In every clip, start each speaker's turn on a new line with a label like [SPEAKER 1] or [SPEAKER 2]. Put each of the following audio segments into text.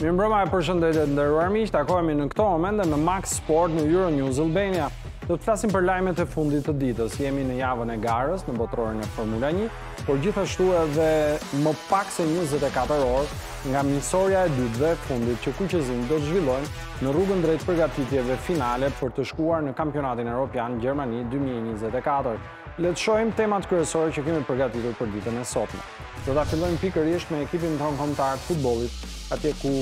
[SPEAKER 1] Mirë mbrëma e përshëndetje të nderuar miq, takohemi në këto momente në Max Sport në Euronews Albania. Do të flasim për lajmet e fundit të ditës. Jemi në javën e garës në botërorin e Formula 1, por gjithashtu edhe më pak se 24 orë nga miqësorja e dytë dhe e fundit që kuqezinjtë do të zhvillojnë në rrugën drejt përgatitjeve finale për të shkuar në kampionatin Europian Gjermani 2024. Le të shohim temat kryesore që kemi përgatitur për ditën e sotme. Do ta fillojmë pikërisht me ekipin tonë kombëtar të futbollit, atje ku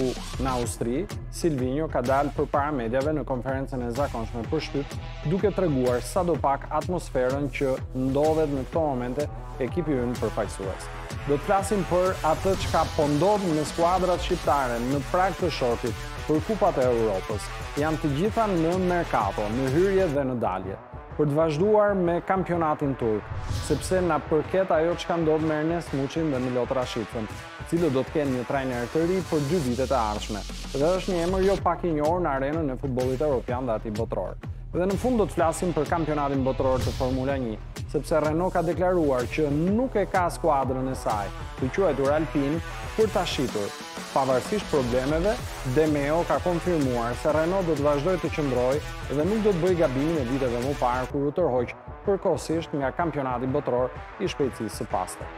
[SPEAKER 1] në Austri Silvinho ka dalë përpara mediave në konferencën e zakonshme për shtyp, duke treguar sadopak atmosferën që ndodhet në këto momente ekipi ynë përfaqësues. Do të flasim për atë çka po ndodh në skuadrat shqiptare në prag të shortit për Kupat e Europës. Janë të gjitha në merkato, në hyrje dhe në dalje. Për të vazhduar me kampionatin turk, sepse na përket ajo çka ndodh me Ernest Muçin dhe Milot Rashicën, të cilët do të kenë një trajner të ri për dy vitet e ardhshme dhe është një emër jo pak i njohur në arenën e futbollit europian dhe atij botëror. Dhe në fund do të flasim për kampionatin botëror të Formula 1, sepse Renault ka deklaruar që nuk e ka skuadrën e saj, të quajtur Alpine, për ta shitur. Pavarësisht problemeve, De Meo ka konfirmuar se Renault do të vazhdojë të qëndrojë dhe nuk do të bëjë gabimin e viteve më parë kur u tërhoq përkohësisht nga Kampionati Botëror i Shpejtësisë së Pastër.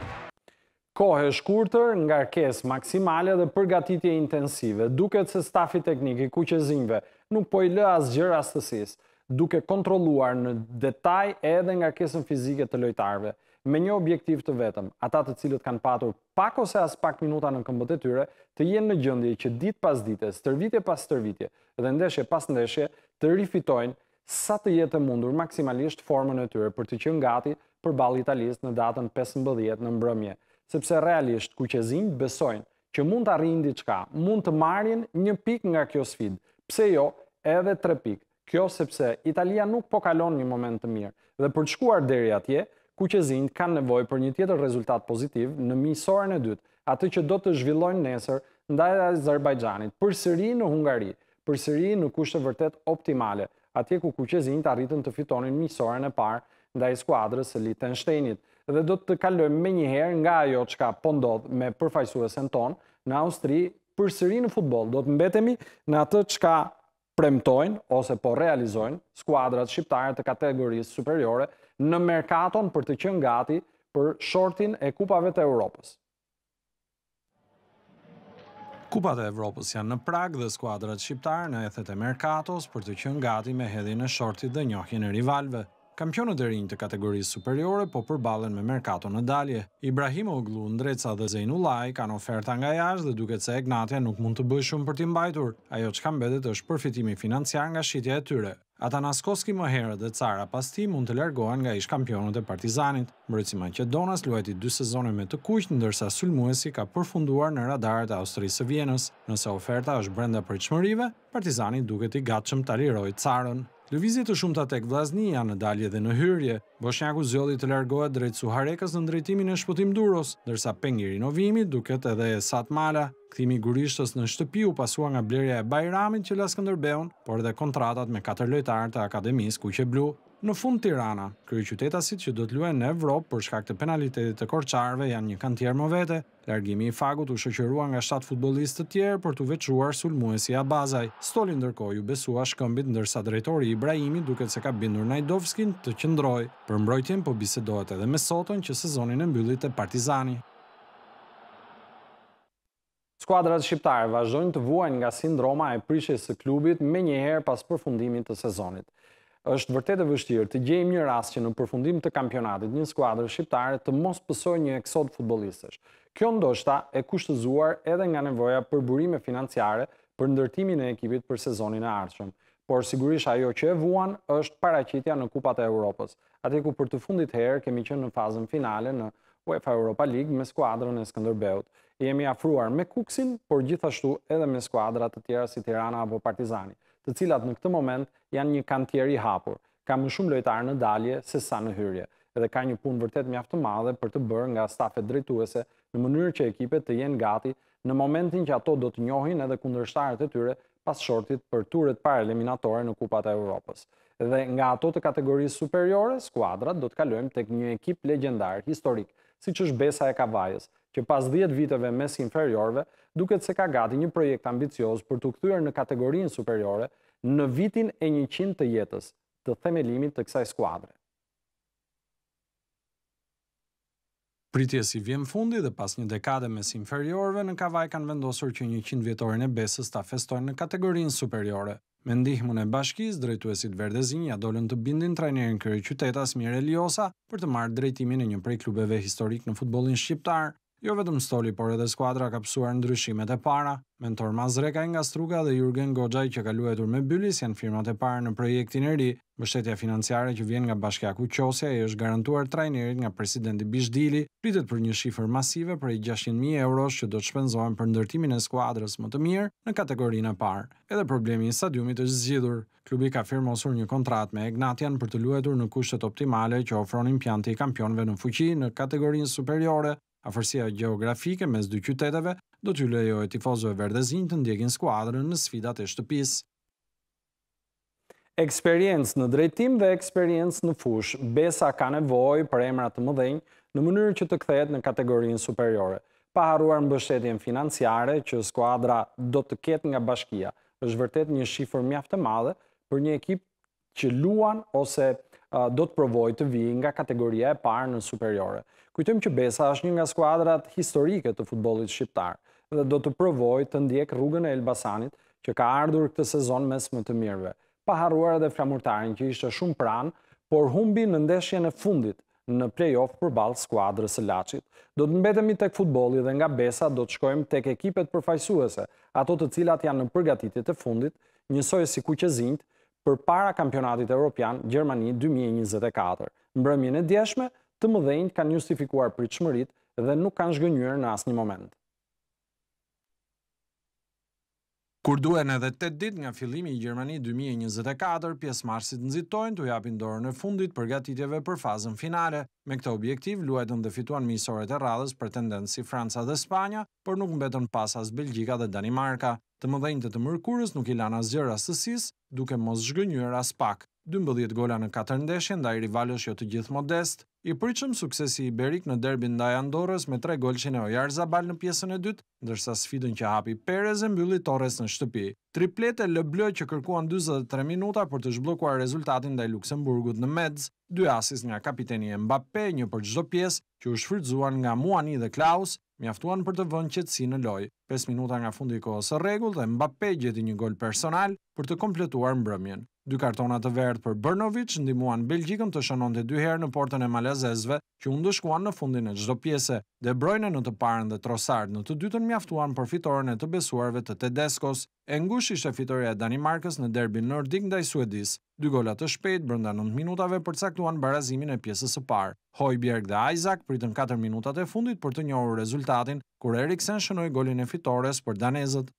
[SPEAKER 1] Kohë e shkurtër, ngarkesë maksimale dhe përgatitje intensive, duket se stafi teknik i kuqezinjve nuk po i lë asgjë rastësisë, duke kontrolluar në detaj edhe ngarkesën fizike të lojtarëve, me një objektiv të vetëm, ata të cilët kanë patur pak ose aspak minuta në këmbët e tyre, të jenë në gjendje që ditë pas dite, stërvitje pas stërvitje dhe ndeshje pas ndeshje të rifitojnë sa të jetë e mundur maksimalisht formën e tyre për të qenë gati përballë Italisë në datën pesëmbëdhjetë në mbrëmje, sepse realisht kuqezinjtë besojnë që mund të arrijnë diçka, mund të marrin një pikë nga kjo sfidë, pse jo edhe tre pikë, Kjo sepse Italia nuk po kalon një moment të mirë dhe për të shkuar deri atje, kuqezinjtë kanë nevojë për një tjetër rezultat pozitiv në miqësoren e dytë, atë që do të zhvillojnë nesër ndaj Azerbajxhanit, përsëri në Hungari, përsëri në kushte vërtet optimale, atje ku kuqezinjtë arritën të fitonin miqësoren e parë ndaj skuadrës së Lihtenshtejnit dhe do të kalojmë menjëherë nga ajo çka po ndodh me përfaqësuesen tonë në Austri, përsëri në futboll, do të mbetemi në atë çka premtojnë ose po realizojnë skuadrat shqiptare të kategorisë superiore në merkaton për të qenë gati për shortin e Kupave të Europës. Kupat e Evropës janë në prag dhe skuadrat shqiptare në ethet e merkatos për të qenë gati me hedhjen e shortit dhe njohjen e rivalëve. Kampionët e rinj të Kategorisë Superiore po përballen me merkato në dalje. Ibrahimoglu, Ndreca dhe Zejnullai kanë oferta nga jashtë dhe duket se Egnatia nuk mund të bëjë shumë për t'i mbajtur. Ajo çka mbetet është përfitimi financiar nga shitja e tyre. Atanaskoski më herët dhe Cara pas tij mund të largohen nga ish-kampionët e Partizanit. Mbrojtësi maqedonas luajti dy sezone me të kuqtë, ndërsa sulmuesi ka përfunduar në radarët e Austrisë së Vjenës. Nëse oferta është brenda pritshmërive, Partizani duket i gatshëm ta lirojë Carën. Lëvizje të shumta tek Vllaznia në dalje dhe në hyrje, Boshnjaku zgjodhi të largohet drejt Suharekës nën drejtimin e Shpëtim Duros, ndërsa peng i rinovimit duket edhe Esat Mala. Kthimi i Gurishtës në shtëpi u pasua nga blerja e Bajramit që la Skënderbeun, por edhe kontratat me katër lojtarë të akademisë kuqeblu. Në fund Tirana, kryeqytetasit që do të luajnë në Evropë për shkak të penalitetit të korçarëve janë një kantier më vete. Largimi i Fagut u shoqërua nga shtatë futbollistë të tjerë për t'u veçuar sulmuesi Abazaj. Stoli ndërkohë iu besua Shkëmbit ndërsa drejtori Ibrahimi duket se ka bindur Najdovskin të qëndrojë. Për mbrojtjen po bisedohet edhe me Sotën që sezonin e mbylli te Partizani. Skuadrat shqiptare vazhdojnë të vuajnë nga sindroma e prishjes së klubit menjëherë pas përfundimit të sezonit. Është vërtet e vështirë të gjejmë një rast që në përfundim të kampionatit një skuadër shqiptare të mos pësojë një eksod futbollistësh. Kjo ndoshta e kushtëzuar edhe nga nevoja për burime financiare për ndërtimin e ekipit për sezonin e ardhshëm. Por sigurisht ajo që e vuan është paraqitja në Kupat e Europës, atje ku për të fundit herë kemi qenë në fazën finale në UEFA Europa League me skuadrën e Skënderbeut. Jemi afruar me Kukësin, por gjithashtu edhe me skuadra të tjera si Tirana apo Partizani. të cilat në këtë moment janë një kantier i hapur. Ka më shumë lojtarë në dalje se sa në hyrje dhe ka një punë vërtet mjaft të madhe për të bërë nga stafet drejtuese në mënyrë që ekipet të jenë gati në momentin që ato do të njohin edhe kundërshtarët e tyre pas shortit për turet paraeliminatore në Kupat e Evropës. Dhe nga ato të kategorisë superiore, skuadrat do të kalojmë tek një ekip legjendar, historik, siç është Besa e Kavajës, që pas dhjetë viteve mes inferiorëve, duket se ka gati një projekt ambicioz për t'u kthyer në kategorinë superiore në vitin e njëqind të jetës, të themelimit të kësaj skuadre.
[SPEAKER 2] Pritjes i vjen fundi dhe pas një dekade mes inferiorëve, në Kavajë kanë vendosur që njëqindvjetorin e Besës ta festojnë në kategorinë superiore. Me ndihmën e bashkisë, drejtuesit verdezinj ia dolën të bindin trajnerin kryeqytetas Mirel Josa për të marrë drejtimin e një prej klubeve historikë në futbollin shqiptar. Jo vetëm stoli por edhe skuadra ka pësuar ndryshimet e para. Mentor Mazrekaj nga Struga dhe Jurgen Goxhaj që ka luajtur me Bylis janë firmat e para në projektin e ri, Mbështetja financiare që vjen nga bashkia ku Qosja i është garantuar trajnerit nga presidenti Bishdili, pritet për një shifër masive prej gjashtëqind mijë euro që do të shpenzohen për ndërtimin e skuadrës më të mirë në Kategorinë e Parë. Edhe problemi i stadiumit është zgjidhur. Klubi ka firmosur një kontratë me Egnatian për të luajtur në kushtet optimale që ofron impianti i kampionëve në fuqi në Kategorinë Superiore. Afërsia gjeografike mes dy qyteteve do t'ju lejojë tifozëve verdhezinjtë të ndjekin skuadrën në sfidat e shtëpisë.
[SPEAKER 1] Eksperiencë në drejtim dhe eksperiencë në fushë, Besa ka nevojë për emra të mëdhenj në mënyrë që të kthehet në kategorinë superiore, pa harruar mbështetjen financiare që skuadra do të ketë nga bashkia. Është vërtet një shifër mjaft e madhe për një ekip që luan ose do të provojë të vijë nga kategoria e parë në superiore. Kujtojmë që Besa është një nga skuadrat historike të futbollit shqiptar dhe do të provojë të ndjekë rrugën e Elbasanit që ka ardhur këtë sezon mes më të mirëve. Pa harruar edhe Flamurtarin që ishte shumë pranë, por humbi në ndeshjen e fundit në play-off përballë skuadrës së Laçit. Do të mbetemi tek futbolli dhe nga Besa do të shkojmë tek ekipet përfaqësuese, ato të cilat janë në përgatitjet e fundit, njësoj si kuqezinjtë, përpara kampionatit europian Gjermani 2024. Mbrëmjen e djeshme, të mëdhenjtë kanë justifikuar pritshmëritë dhe nuk kanë zhgënjyer në asnjë moment.
[SPEAKER 2] Kur duhen edhe tetë ditë nga fillimi i Gjermani dy mijë e njëzet e katër, pjesëmarrësit nxitojnë t'u japin dorën e fundit përgatitjeve për fazën finale. Me këtë objektiv, luajtën dhe fituan miqësoret e radhës pretendentë si Franca dhe Spanja, por nuk mbetën pas as Belgjika dhe Danimarka. Të mëdhenjtë e të mërkurës nuk i lanë asgjë rastësisë, duke mos zhgënjyer aspak. Dymbëdhjetë gola në katër ndeshje ndaj rivalësh jo të gjithë modestë, I pritshëm suksesi iberik në derbin ndaj Andorrës me tregolëshin e Oyarzabal në pjesën e dytë, ndërsa sfidën që hapi Perez e mbylli Torres në shtëpi. Tripletë e Les Bleus që kërkuan dyzet e tre minuta për të zhbllokuar rezultatin ndaj Luksemburgut në Metz, dy asist nga kapiteni Mbappe, një për çdo pjesë, që u shfrytëzuan nga Muani dhe Clauss, mjaftuan për të vënë qetësi në lojë. Pesë minuta nga fundi i kohës së rregullt dhe Mbappe gjeti një gol personal për të kompletuar mbrëmjen. Dy kartona të verdhë për Brnovic ndihmuan Belgjikën të shënonte dy herë në portën e malazezëve, që u ndëshkuan në fundin e çdo pjese. De Bruyne në të parën dhe Trossard në të dytën mjaftuan për fitoren e të besuarve të Tedeskos. E ngushtë ishte fitorja e Danimarkës në derbin nordik ndaj Suedisë. Dy gola të shpejtë brenda nëntë minutave përcaktuan barazimin e pjesës së parë. Hojbjerg dhe Isak pritën katër minutat e fundit për të njohur rezultatin, kur Eriksen shënoi golin e fitores për danezët.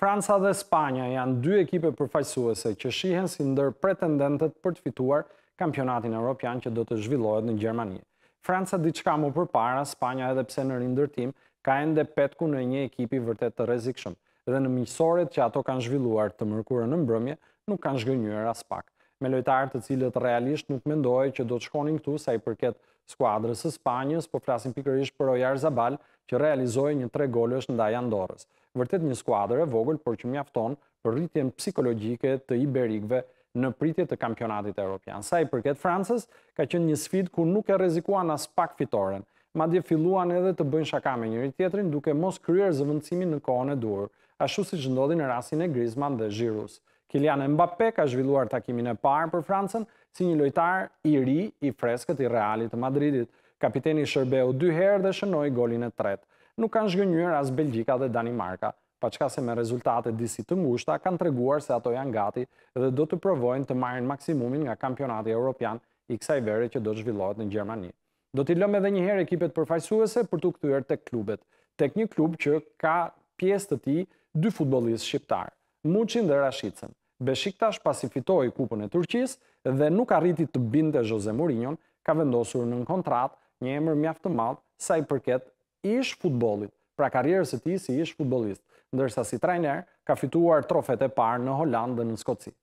[SPEAKER 1] Franca dhe Spanja janë dy ekipe përfaqësuese që shihen si ndër pretendentet për të fituar Kampionatin Europian që do të zhvillohet në Gjermani. Franca diçka më përpara, Spanja edhe pse në rindërtim, ka ende petkun e një ekipi vërtet të rrezikshëm. dhe në miqësoret që ato kanë zhvilluar të mërkurën në mbrëmje, nuk kanë zhgënjyer aspak. Me lojtarë të cilët realisht nuk mendohej që do të shkonin këtu sa i përket skuadrës së Spanjës, po flasim pikërisht për Oyarzabal, që realizoi një tre golësh ndaj Andorrës. Vërtet një skuadër e vogël, por që mjafton për rritjen psikologjike të iberikëve në pritje të kampionatit evropian. Sa i përket Francës, ka qenë një sfidë ku nuk e rrezikuan aspak fitoren. Madje filluan edhe të bëjnë shaka me njëri-tjetrin duke mos kryer zëvendësimin në kohën e duhur, ashtu siç ndodhi në rastin e Griezmann dhe Giroud-s. Kylian Mbappe ka zhvilluar takimin e parë për Francën si një lojtar i ri i freskët i Realit të Madridit. Kapiteni shërbeu dy herë dhe shënoi golin e tretë. Nuk kanë zhgënjyer as Belgjika dhe Danimarka, paçka se me rezultate disi të ngushta kanë treguar se ato janë gati dhe do të provojnë të marrin maksimumin nga Kampionati Europian i kësaj vere që do të zhvillohet në Gjermani. Do t'i lëmë edhe një herë ekipet përfaqësuese për t'u kthyer tek klubet, tek një klub që ka pjesë të tij dy futbollistë shqiptarë, Muçin dhe Rashicën. Beshiktash pasi fitoi Kupën e Turqisë dhe nuk arriti të bindte Zhoze Murinjon, ka vendosur nën kontratë një emër mjaft të madh sa i përket ish-futbollit, pra karrierës së tij si ish-futbollist, ndërsa si trajner ka fituar trofetë e parë në Holandë dhe në Skoci.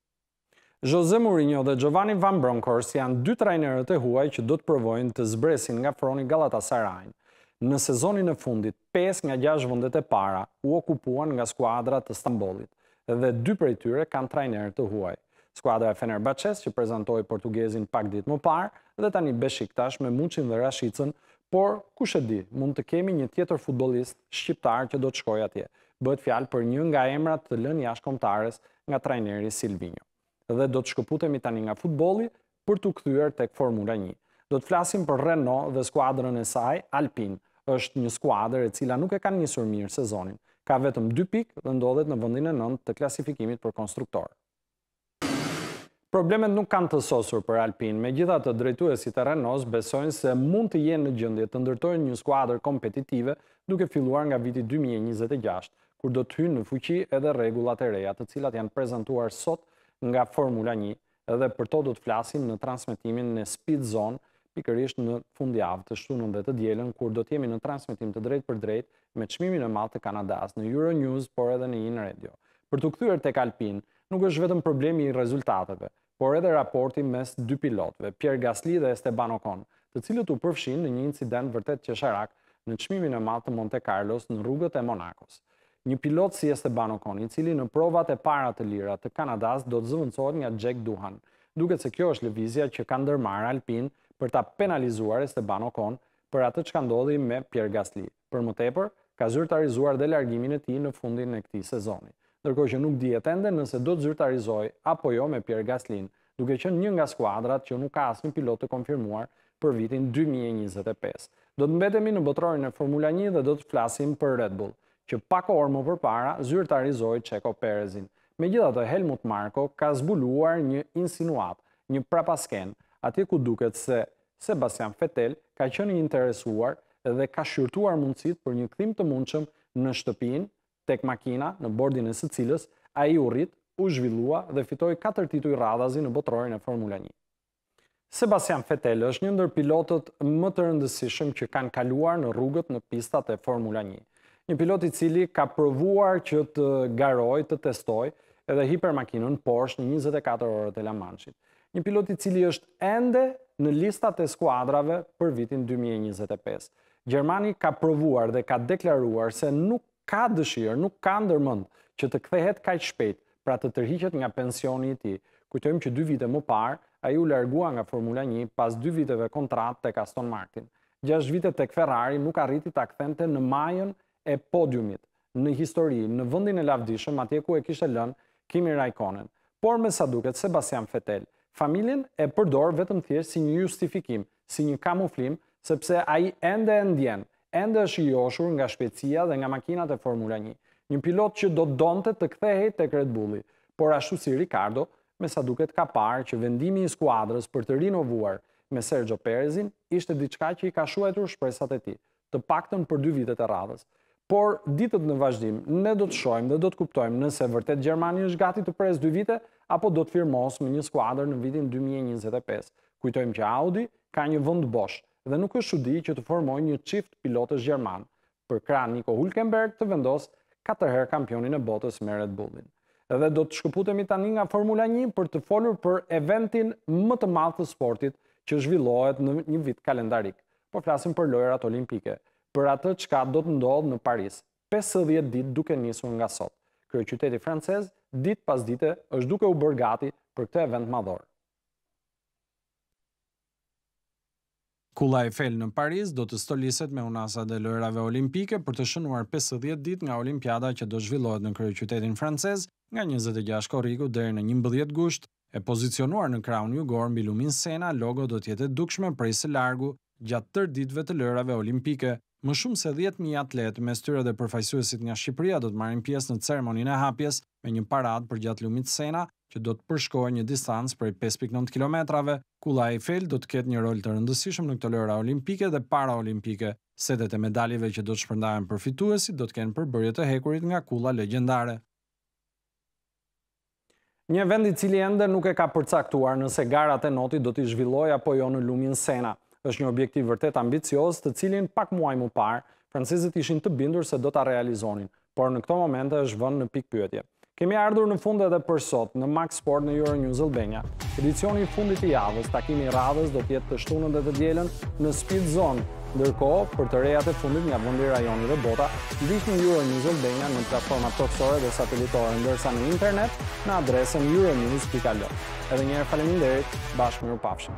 [SPEAKER 1] Jose Mourinho dhe Giovanni Van Bronckhorst janë dy trajnerët e huaj që do të provojnë të zbresin nga froni Galatasarajn. Në sezonin e fundit, pesë nga gjashtë vendet e para u okupuan nga skuadra të Stambollit dhe dy prej tyre kanë trajnerë të huaj. Skuadra e Fenerbahçes që prezantoi portugezin pak ditë më parë dhe tani Beshiktash me Muçin dhe Rashicën, por kush e di, mund të kemi një tjetër futbollist shqiptar që do të shkojë atje. Bëhet fjalë për një nga emrat e lënë jashtë kombëtares nga trajneri Silvinjo. Dhe do të shkëputemi tani nga futbolli për t'u kthyer tek Formula një. Do të flasim për Renault dhe skuadrën e saj, Alpine. Është një skuadër e cila nuk e ka nisur mirë sezonin. Ka vetëm dy pikë dhe ndodhet në vendin e nëntë të klasifikimit për konstruktorë. Problemet nuk kanë të sosur për Alpine, megjithatë drejtuesit e Renault-s besojnë se mund të jenë në gjendje të ndërtojnë një skuadër kompetitive duke filluar nga viti dy mijë e njëzet e gjashtë, kur do të hyjnë në fuqi edhe rregullat e reja të cilat janë prezantuar sot nga Formula një dhe për to do të flasim në transmetimin në Speed Zone pikërisht në fundjavë, të shtunën dhe të dielën, kur do të jemi në transmetim të drejtpërdrejtë me çmimin e madh të Kanadasë, në Euronews, por edhe në In Radio. Për t'u kthyer tek Alpine, nuk është vetëm problemi i rezultateve, por edhe raporti mes dy pilotëve, Pierre Gasly dhe Esteban Ocon, të cilët u përfshinë në një incident vërtet qesharak në çmimin e madh të Monte Carlos në rrugët e Monakos. Një pilot si Esteban Ocon, i cili në provat e para të lira të Kanadasë do të zëvendësohet nga Jack Doohan. Duket se kjo është lëvizja që ka ndërmarrë Alpine për ta penalizuar Esteban Ocon për atë çka ndodhi me Pierre Gasly. Për më tepër, ka zyrtarizuar dhe largimin e tij në fundin e këtij sezoni. Ndërkohë që nuk dihet ende nëse do të zyrtarizojë apo jo me Pierre Gaslyn duke qenë një nga skuadrat që nuk ka asnjë pilot të konfirmuar për vitin dy mijë e njëzet e pesë. Do të mbetemi në Botërorin e Formula një dhe do të flasim për Red Bull, që pak orë më përpara zyrtarizoi Checo Perezin. Megjithatë, Helmut Marko ka zbuluar një insinuatë, një prapaskenë, atje ku duket se Sebastian Vettel ka qenë i interesuar dhe ka shqyrtuar mundësitë për një kthim të mundshëm në shtëpinë tek makina në bordin e së cilës ai u rrit, u zhvillua dhe fitoi katër tituj radhazi në Botërorin e Formula Një. Sebastian Vettel është një ndër pilotët më të rëndësishëm që kanë kaluar në rrugët në pistat e Formula Një. Një pilot i cili ka provuar që të garojë, të testojë edhe hipermakinën Porsche në 24 orët e Le Mansit. Një pilot i cili është ende në listat e skuadrave për vitin 2025. Gjermani ka provuar dhe ka deklaruar se nuk ka dëshirë, nuk ka ndërmend që të kthehet kaq shpejt, pra të tërhiqet nga pensioni i tij. Kujtojmë që dy vite më parë, ai u largua nga Formula një pas dy viteve kontratë tek Aston Martin. Gjashtë vite tek Ferrari nuk arriti ta kthente në majën e podiumit në histori, në vendin e lavdishëm, atje ku e kishte lënë Kimi Raikkonen. Por me sa duket Sebastian Vettel familjen e përdor vetëm thjesht si një justifikim, si një kamuflim, sepse ai ende e ndjen, ende është i joshur nga shpejtësia dhe nga makinat e Formula një. Një pilot që do donte të kthehej tek Red Bulli, por ashtu si Ricciardo, me sa duket ka parë që vendimi i skuadrës për të rinovuar me Sergio Perezin ishte diçka që i ka shuajtur shpresat e tij. të paktën për dy vitet e radhës. Por, ditët në vazhdim, ne do të shohim dhe do të kuptojmë nëse vërtet Gjermani është gati të presë dy vite, apo do të firmosë me një skuadër në vitin dy mijë e njëzet e pesë. Kujtojmë që Audi ka një vend bosh dhe nuk është çudi që të formojë një çift pilotësh gjermanë, përkrah Nico Hulkenberg të vendosë katër herë kampionin e botës me Red Bullin. Dhe do të shkëputemi tani nga Formula një për të folur për eventin më të madh të sportit që zhvillohet në një vit kalendarik. Po flasim për Lojërat Olimpike, për atë çka do të ndodhë në Paris, pesëdhjetë ditë duke nisur nga sot. Kryeqyteti francez, ditë pas dite, është duke u bërë gati për këtë event madhor.
[SPEAKER 2] Kulla Eiffel në Paris do të stoliset me unazat e Lojërave Olimpike për të shënuar pesëdhjetë ditë nga Olimpiada që do zhvillohet në kryeqytetin francez nga njëzet e gjashtë korriku deri në njëmbëdhjetë gusht. E pozicionuar në krahun jugor mbi lumin Sena, logo do të jetë e dukshme prej së largu gjatë tërë ditëve të Lojërave Olimpike. Më shumë se dhjetë mijë atletë, mes tyre dhe përfaqësuesit nga Shqipëria do të marrin pjesë në ceremoninë e hapjes me një paradë përgjatë lumit Sena, që do të përshkojë një distancë prej pesë pikë nëntë kilometrave. Kulla Eiffel do të ketë një rol të rëndësishëm në këto Lojëra Olimpike dhe Paraolimpike. Setet e medaljeve që do të shpërndahen për fituesit do të kenë përbërje të hekurit nga kulla legjendare.
[SPEAKER 1] Një vend i cili ende nuk e ka përcaktuar nëse garat e notit do t'i zhvillojë apo jo në lumin Sena. Është një objektiv vërtet ambicioz, të cilin pak muaj më parë, francezët ishin të bindur se do ta realizonin, por në këto momente është vënë në pikëpyetje. Kemi ardhur në fund edhe për sot, në Max Sport në Euronews Albania. Edicioni i fundit i javës, takimi i radhës do të jetë të shtunën dhe të dielën në Speed Zone, Ndërkohë, për të rejat e fundit nga vendi, rajoni dhe bota, ndiqni Euronews Albania në platformat tokësore dhe satelitore, ndërsa në internet në adresën euronews.al. Edhe një herë faleminderit, bashkë mirupafshim!